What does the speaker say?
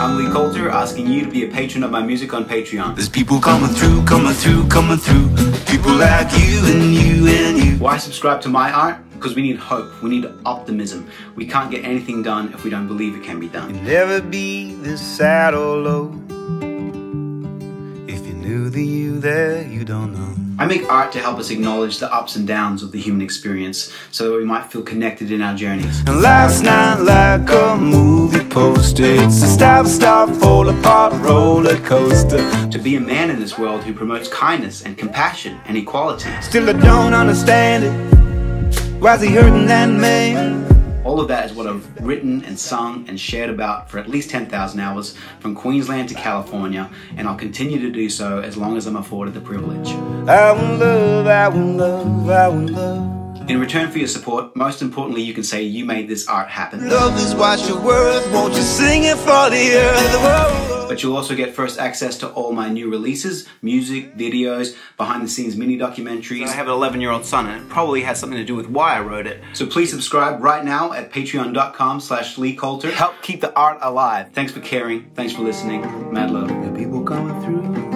I'm Lee Coulter, asking you to be a patron of my music on Patreon. There's people coming through, coming through, coming through. People like you and you and you. Why subscribe to my art? Because we need hope, we need optimism. We can't get anything done if we don't believe it can be done. You'd never be this sad or low. If you knew the you there, you don't know. I make art to help us acknowledge the ups and downs of the human experience so that we might feel connected in our journeys. And last night, like it's a stop, stop, fall apart roller coaster. To be a man in this world who promotes kindness and compassion and equality. Still, I don't understand it. Why's he hurting that man? All of that is what I've written and sung and shared about for at least 10,000 hours from Queensland to California, and I'll continue to do so as long as I'm afforded the privilege. I want love, I want love, I want love. In return for your support, most importantly, you can say you made this art happen. Love is what you're worth, won't you sing it for the earth? But you'll also get first access to all my new releases, music, videos, behind the scenes mini documentaries. I have an 11 year old son and it probably has something to do with why I wrote it. So please subscribe right now at patreon.com slash Lee Coulter. Help keep the art alive. Thanks for caring. Thanks for listening. Mad love. The people coming through.